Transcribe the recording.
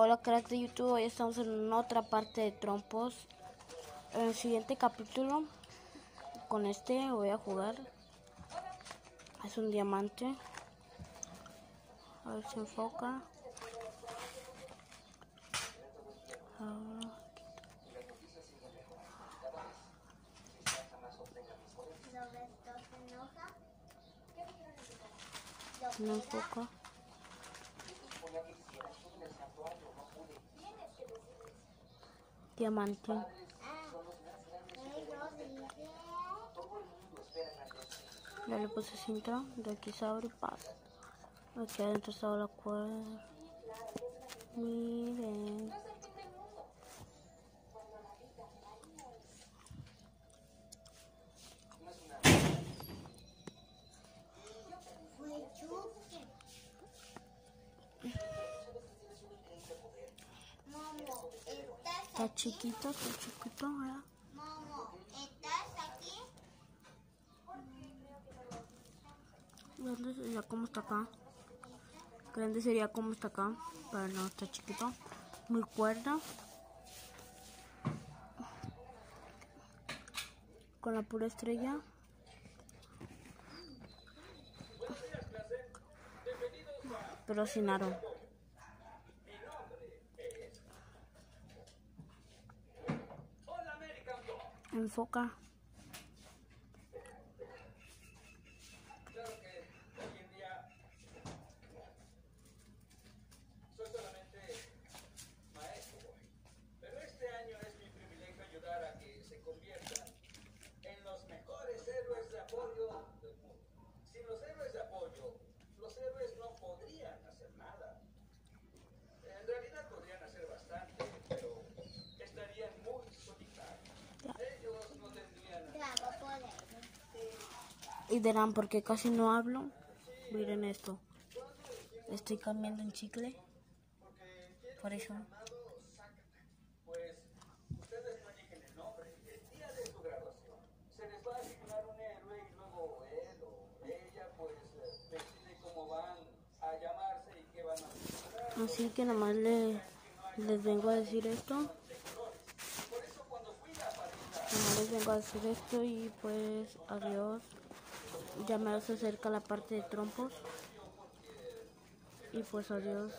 Hola crack de YouTube, hoy estamos en otra parte de trompos. En el siguiente capítulo, con este voy a jugar. Es un diamante. A ver si enfoca. No enfoca. Diamante. Ya le puse cinta, de aquí se abre y pasa. Aquí adentro estaba la cuerda. Miren. Está chiquito, está chiquito, ¿verdad? Momo, ¿estás aquí? Grande sería como está acá. Grande sería como está acá. Pero no, está chiquito. Muy cuerda. Con la pura estrella. Pero sin aro. Enfoca. Y dirán, ¿por qué casi no hablo? Miren esto. Estoy cambiando un chicle. Por eso. Así que nomás le, les vengo a decir esto. Nomás les vengo a decir esto y pues adiós ya me se acerca la parte de trompos. Y pues adiós.